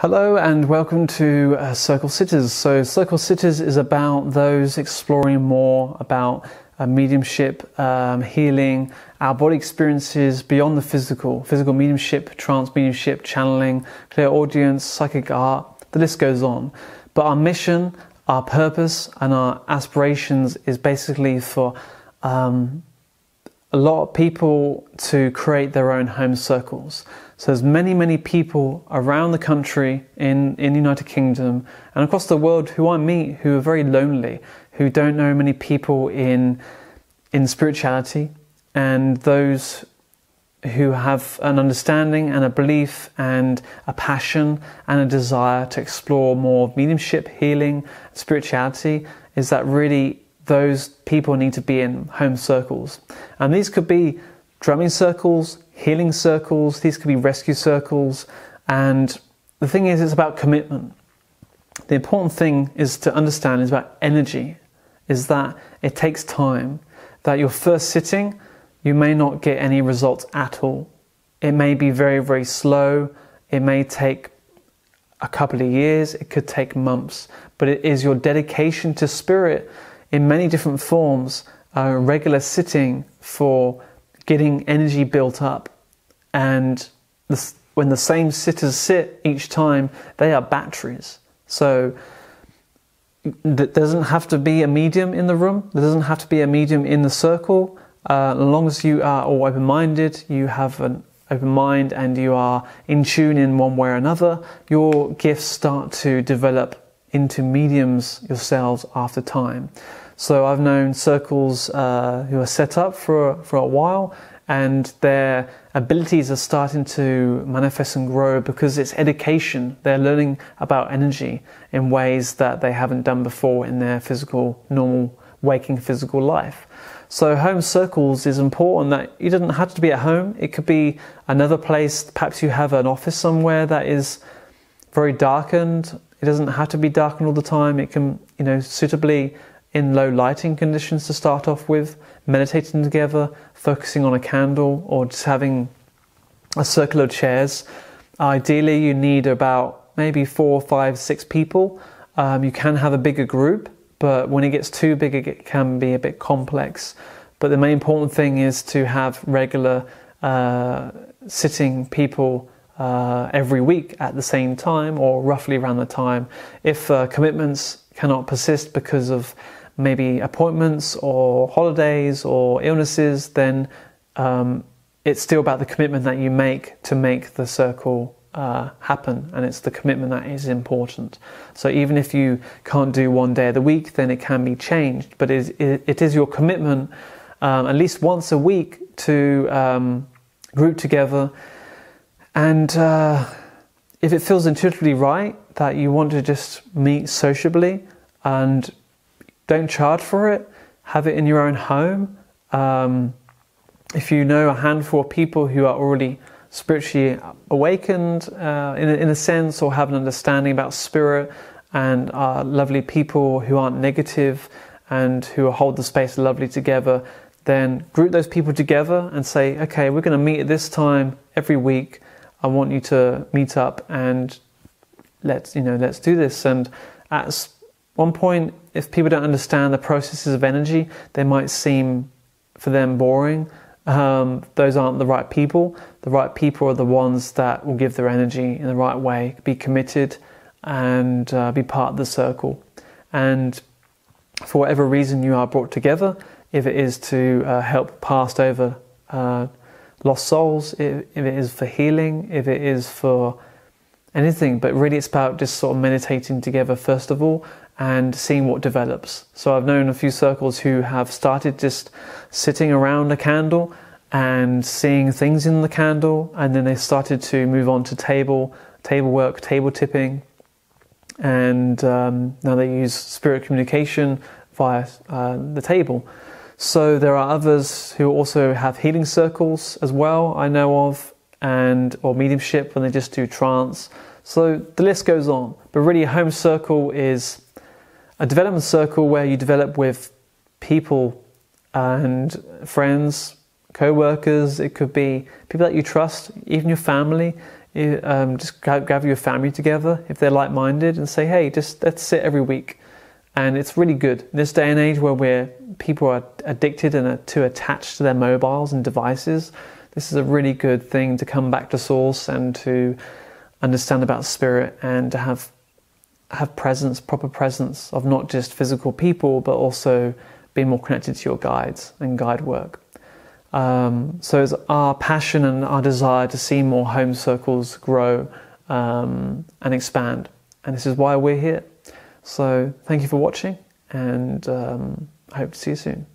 Hello and welcome to uh, Circle Sitters. So, Circle Sitters is about those exploring more about uh, mediumship, um, healing, our body experiences beyond the physical, physical mediumship, trance mediumship, channeling, clairaudience, psychic art, the list goes on. But our mission, our purpose, and our aspirations is basically for um, a lot of people to create their own home circles. So there's many, many people around the country in, in the United Kingdom and across the world who I meet who are very lonely, who don't know many people in in spirituality, and those who have an understanding and a belief and a passion and a desire to explore more mediumship, healing, spirituality, is that really those people need to be in home circles. And these could be drumming circles, healing circles, these could be rescue circles. And the thing is, it's about commitment. The important thing is to understand is about energy, is that it takes time. That your first sitting, you may not get any results at all. It may be very, very slow. It may take a couple of years. It could take months. But it is your dedication to spirit in many different forms, a regular sitting for getting energy built up. And when the same sitters sit each time, they are batteries. So there doesn't have to be a medium in the room, there doesn't have to be a medium in the circle. Uh, as long as you are all open minded, you have an open mind, and you are in tune in one way or another, your gifts start to develop into mediums yourselves after time. So I've known circles uh, who are set up for, for a while and their abilities are starting to manifest and grow because it's education. They're learning about energy in ways that they haven't done before in their physical, normal, waking physical life. So home circles is important that you doesn't have to be at home. It could be another place. Perhaps you have an office somewhere that is very darkened. It doesn't have to be darkened all the time. It can, you know, suitably in low lighting conditions to start off with, meditating together, focusing on a candle, or just having a circle of chairs. Ideally, you need about maybe four, five, six people. Um, you can have a bigger group, but when it gets too big, it can be a bit complex. But the main important thing is to have regular uh, sitting people uh, every week at the same time or roughly around the time. If uh, commitments cannot persist because of maybe appointments or holidays or illnesses, then um, it's still about the commitment that you make to make the circle uh, happen, and it's the commitment that is important. So even if you can't do one day of the week, then it can be changed. But it, it, it is your commitment um, at least once a week to um, group together, and uh, if it feels intuitively right that you want to just meet sociably and don't charge for it. Have it in your own home. Um, if you know a handful of people who are already spiritually awakened uh, in, a, in a sense or have an understanding about spirit and are lovely people who aren't negative and who hold the space lovely together, then group those people together and say, okay, we're going to meet at this time every week. I want you to meet up and let's you know let's do this. And at one point, if people don't understand the processes of energy, they might seem for them boring. Um, those aren't the right people. The right people are the ones that will give their energy in the right way, be committed, and uh, be part of the circle. And for whatever reason you are brought together, if it is to uh, help passed over uh, lost souls, if, it is for healing, if it is for anything, but really it's about just sort of meditating together first of all and seeing what develops. So I've known a few circles who have started just sitting around a candle and seeing things in the candle, and then they started to move on to table, table work, table tipping, and um, now they use spirit communication via uh, the table. So there are others who also have healing circles as well. I know of, and or mediumship when they just do trance. So the list goes on. But really, a home circle is a development circle where you develop with people and friends, co workers, it could be people that you trust, even your family. um, just gather your family together if they're like-minded and say, hey, just let's sit every week. And it's really good in this day and age where we're people are addicted and are too attached to their mobiles and devices. This is a really good thing to come back to source and to understand about spirit and to have have presence, proper presence of not just physical people, but also being more connected to your guides and guide work. Um, so it's our passion and our desire to see more home circles grow um, and expand. And this is why we're here. So thank you for watching and um, I hope to see you soon.